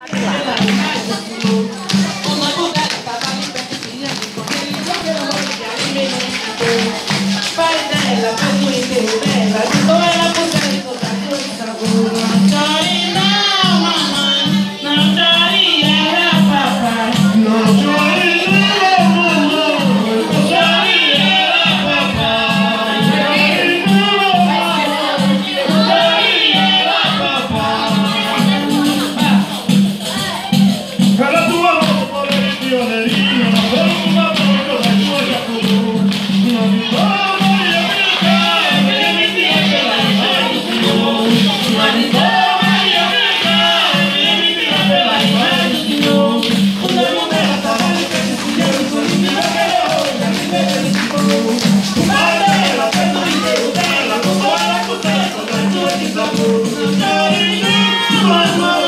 Bye. One não